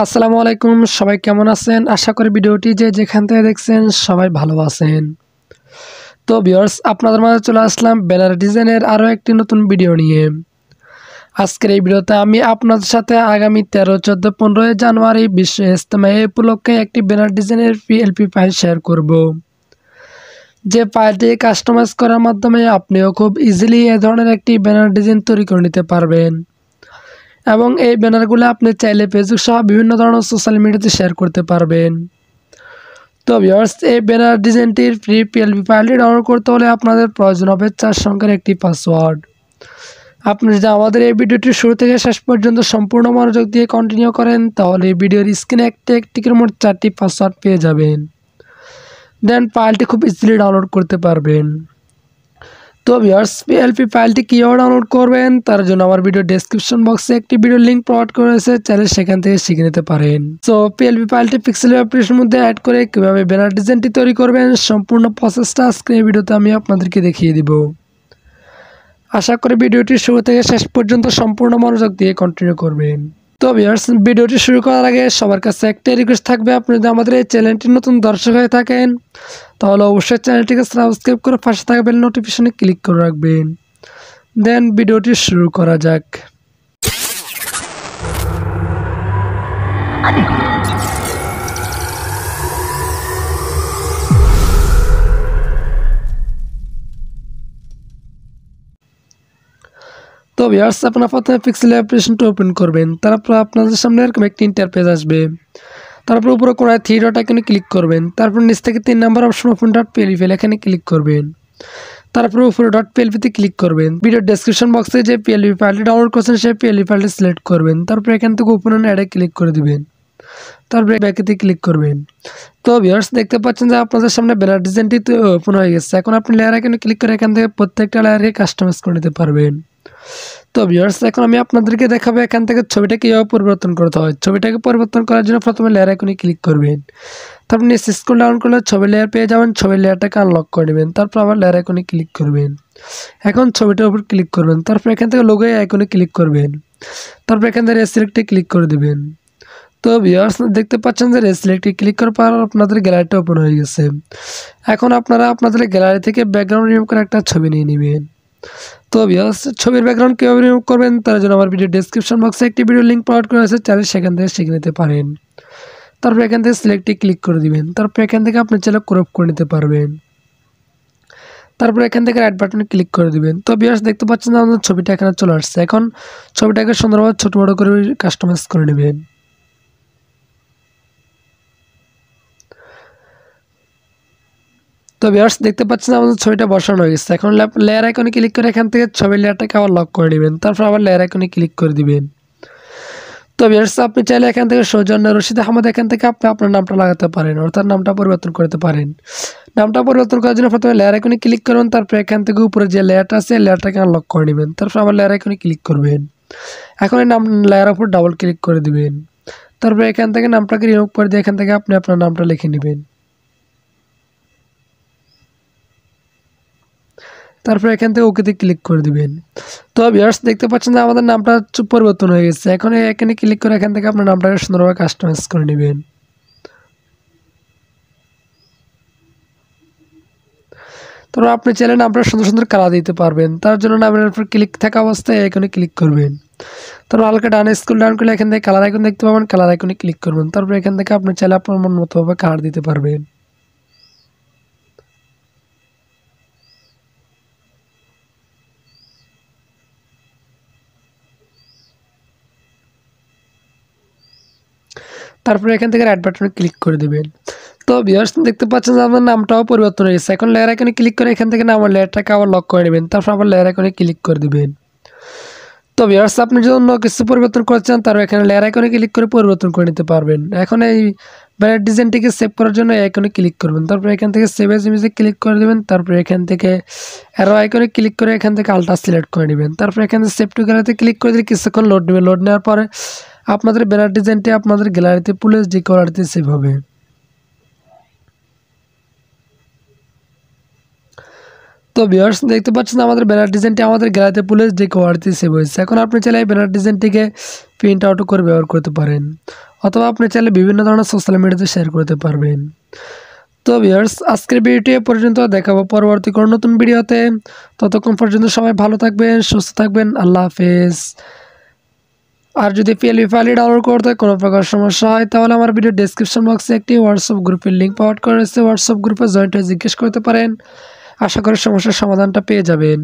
আসসালামু আলাইকুম, সবাই কেমন আছেন? আশা করি ভিডিওটি যে যেখান থেকে দেখছেন সবাই ভালো আছেন। তো ভিউয়ার্স, আপনাদের মাঝে চলে আসলাম ব্যানার ডিজাইনের আরও একটি নতুন ভিডিও নিয়ে। আজকের এই ভিডিওতে আমি আপনাদের সাথে আগামী তেরো, চোদ্দ, পনেরোই জানুয়ারি বিশ্ব ইস্তেমা এই উপলক্ষে একটি ব্যানার ডিজাইনের পিএলপি ফাইল শেয়ার করব। যে ফাইলটি কাস্টমাইজ করার মাধ্যমে আপনিও খুব ইজিলি এ ধরনের একটি ব্যানার ডিজাইন তৈরি করে নিতে পারবেন। এবং এই ব্যানারগুলো আপনি চাইলে ফেসবুক সহ বিভিন্ন ধরনের সোশ্যাল মিডিয়াতে শেয়ার করতে পারবেন। তো ভিউয়ার্স এই ব্যানার ডিজাইনটির ফ্রি পিএলপি ফাইলটি ডাউনলোড করতে হলে আপনাদের প্রয়োজন হবে চার সংখ্যার একটি পাসওয়ার্ড আপনি যদি আমাদের এই ভিডিওটি শুরু থেকে শেষ পর্যন্ত সম্পূর্ণ মনোযোগ দিয়ে কন্টিনিউ করেন, তাহলে এই ভিডিওর স্ক্রিনে একটি একটির মোট চারটি পাসওয়ার্ড পেয়ে যাবেন। দেন ফাইলটি খুব ইজিলি ডাউনলোড করতে পারবেন। তো ভিউয়ার্স পিএলপি ফাইলটি কীভাবে ডাউনলোড করবেন? তার জন্য আমার ভিডিও ডেসক্রিপশন বক্সে একটি ভিডিও লিঙ্ক প্রোভাইড করেছে চাইলে সেখান থেকে শিখে নিতে পারেন। সো পিএলপি ফাইলটি পিক্সেল অ্যাপ্লিকেশনের মধ্যে অ্যাড করে কীভাবে ব্যানার ডিজাইনটি তৈরি করবেন, সম্পূর্ণ প্রসেসটা আজকে এই ভিডিওতে আমি আপনাদেরকে দেখিয়ে দিব। আশা করি ভিডিওটি শুরু থেকে শেষ পর্যন্ত সম্পূর্ণ মনোযোগ দিয়ে কন্টিনিউ করবেন। তো ভিউয়ার্স ভিডিওটি শুরু করার আগে সবার কাছে একটাই রিকোয়েস্ট থাকবে, আপনি যদি আমাদের এই চ্যানেলটি নতুন দর্শক হয়ে থাকেন তাহলে অবশ্যই চ্যানেলটিকে সাবস্ক্রাইব করে পাশে থাকা বেল নোটিফিকেশনে ক্লিক করে রাখবেন। দেন ভিডিওটি শুরু করা যাক। তো ভিউয়ার্স আপনার প্রথমে পিক্সেল অ্যাপ্লিকেশনটা ওপেন করবেন, তারপর আপনাদের সামনে এরকম একটি ইন্টারপেজ আসবে। তারপর উপরে কোনায় থ্রি ডট এখানে ক্লিক করবেন। তারপর নিচ থেকে তিন নাম্বার অপশন ওপেন ডট পেলিফেল এখানে ক্লিক করবেন। তারপরে উপরে ডট পিএলপিতে ক্লিক করবেন। ভিডিও ডেসক্রিপশন বক্সে যে পিএলপি ফাইলটি ডাউনলোড করছেন, সেই পিএলপি ফাইলটি সিলেক্ট করবেন। তারপর এখান থেকে ওপেন অ্যাডে ক্লিক করে দিবেন। তারপরে ব্যাকেতে ক্লিক করবেন। তো ভিউয়ার্স দেখতে পাচ্ছেন যে আপনাদের সামনে ব্যানার ডিজাইনটি ওপেন হয়ে গেছে। এখন আপনি লেয়ার এখানে ক্লিক করে এখান থেকে প্রত্যেকটা লেয়ারকে কাস্টমাইজ করে নিতে পারবেন। তো ভিউয়ার্স এখন আমি আপনাদেরকে দেখাবো এখান থেকে ছবিটা কীভাবে পরিবর্তন করতে হয়। ছবিটাকে পরিবর্তন করার জন্য প্রথমে লেয়ার এখনই ক্লিক করবেন। তারপর নিচে স্কুল ডাউন করলে ছবি লেয়ার পেয়ে যাবেন, ছবি লেয়ারটাকে আনলক করে নেবেন। তারপর আবার লেয়ার এখনই ক্লিক করবেন। এখন ছবিটার উপর ক্লিক করবেন। তারপর এখান থেকে লোগো আইকনে ক্লিক করবেন। তারপর এখান থেকে রেসিলেক্টে ক্লিক করে দেবেন। তো ভিউয়ার্স দেখতে পাচ্ছেন যে রেসিলেক্টে ক্লিক করার পর আপনাদের গ্যালারিটা ওপেন হয়ে গেছে। এখন আপনারা আপনাদের গ্যালারি থেকে ব্যাকগ্রাউন্ড রিমুভ করে একটা ছবি নিয়ে নেবেন। তো ভিউয়ার্স ছবির ব্যাকগ্রাউন্ড কীভাবে রিমুভ করবেন, তার জন্য আমার ভিডিও ডেসক্রিপশন বক্সে একটি ভিডিও লিঙ্ক প্রোভাইড করা আছে, চাইলে সেখান থেকে শিখে নিতে পারেন। তারপর এখান থেকে সিলেক্টে ক্লিক করে দিবেন। তারপর এখান থেকে আপনি চাইলে ক্রপ করে নিতে পারবেন। তারপর এখান থেকে রাইট বাটনে ক্লিক করে দিবেন। তো বিয়ার্স দেখতে পাচ্ছেন আমাদের ছবিটা এখানে চলে আসছে। এখন ছবিটাকে সুন্দরভাবে ছোটো বড়ো করে কাস্টমাইজ করে নেবেন। তো বিয়ার্স দেখতে পাচ্ছেন আমাদের ছবিটা বসানো হয়ে গেছে। এখন লেয়ার আইকনে ক্লিক করে এখান থেকে ছবির লেয়ারটাকে আবার লক করে নেবেন। তারপর আবার লেয়ার আইকনে ক্লিক করে দিবেন। তো বিয়ার্স আপনি চাইলে এখান থেকে সৌজন্য রশিদ আহমদ এখান থেকে আপনি আপনার নামটা লাগাতে পারেন, অর্থাৎ নামটা পরিবর্তন করতে পারেন। নামটা পরিবর্তন করার জন্য প্রথমে লেয়ার আইকনে ক্লিক করবেন তারপর এখান থেকে উপরে যে লেয়ারটা আছে লেয়ারটাকে আনলক করে নেবেন। তারপর আবার লেয়ার আইকনে ক্লিক করবেন। এখন এই নাম লেয়ার উপর ডাবল ক্লিক করে দিবেন। তারপর এখান থেকে নামটাকে রিমুভ করে দিয়ে এখান থেকে আপনি আপনার নামটা লিখে নেবেন। তারপর এখান থেকে ওকেতে ক্লিক করে দিবেন। তো ভিউয়ার্স দেখতে পাচ্ছেন যে আমাদের নামটা পরিবর্তন হয়ে গেছে। এখন এখানে ক্লিক করে এখান থেকে আপনার নামটাকে সুন্দরভাবে কাস্টমাইজ করে নেবেন। তারপর আপনি চাইলে নামটা সুন্দর সুন্দর কালার দিতে পারবেন। তার জন্য নামের উপর ক্লিক থাকা অবস্থায় এখানে ক্লিক করবেন। তারপর হালকা ডান স্কুল ডান করলে এখান থেকে কালার আইকন দেখতে পাবেন। কালার আইকনে ক্লিক করবেন। তারপর এখান থেকে আপনি চাইলে আপনার মন মতোভাবে কালার দিতে পারবেন। তারপরে এখান থেকে রাইট বাটনে ক্লিক করে দেবেন তো ভিউয়ার্স দেখতে পাচ্ছেন যে আপনার নামটাও পরিবর্তন হয়েছে এখন লেয়ার আইকনে ক্লিক করে এখান থেকে নামের লেয়ারটাকে আবার লক করে নেবেন। তারপর আবার লেয়ার আইকনে ক্লিক করে দেবেন। তো ভিউয়ার্স আপনি যদি অন্য কিছু পরিবর্তন করছেন তারপর এখানে লেয়ার আইকনে ক্লিক করে পরিবর্তন করে নিতে পারবেন। এখন এই ব্যানার ডিজাইনটিকে সেভ করার জন্য এই আইকনে ক্লিক করবেন। তারপর এখান থেকে সেভ এজ ইমেজে ক্লিক করে দেবেন। তারপর এখান থেকে অ্যারো আইকনে ক্লিক করে এখান থেকে আলট্রা সিলেক্ট করে নেবেন। তারপর এখান থেকে সেভ টু গ্যালারিতে ক্লিক করে দিলে কিছুক্ষণ লোড নেবে। লোড নেওয়ার পরে আপনাদের ব্যানার ডিজাইনটি আপনাদের গ্যালারিতে পুলিশ ডি কোয়ালিটিতে সেভ হবে। তো ভিউয়ার্স দেখতে পাচ্ছেন আমাদের ব্যানার ডিজাইনটি আমাদের গ্যালারিতে পুলিশ ডি কোয়ালিটিতে সেভ হয়েছে। এখন আপনি চাইলে এই ব্যানার ডিজাইনটিকে প্রিন্ট আউট করে ব্যবহার করতে পারেন, অথবা আপনি চাইলে বিভিন্ন ধরনের সোশ্যাল মিডিয়াতে শেয়ার করতে পারবেন। তো ভিউয়ার্স আজকের ভিডিওটি পর্যন্ত, দেখাবো পরবর্তী কোনো নতুন ভিডিওতে। ততক্ষণ পর্যন্ত সবাই ভালো থাকবেন, সুস্থ থাকবেন, আল্লাহ হাফেজ। আর যদি পিএলবি ফাইলটি ডাউনলোড করতে কোনো প্রকার সমস্যা হয়, তাহলে আমার ভিডিও ডিসক্রিপশন বক্সে একটি হোয়াটসঅ্যাপ গ্রুপের লিঙ্ক পাওয়ার করে রয়েছে। হোয়াটসঅ্যাপ গ্রুপে জয়েন্ট হয়ে জিজ্ঞেস করতে পারেন। আশা করি সমস্যার সমাধানটা পেয়ে যাবেন।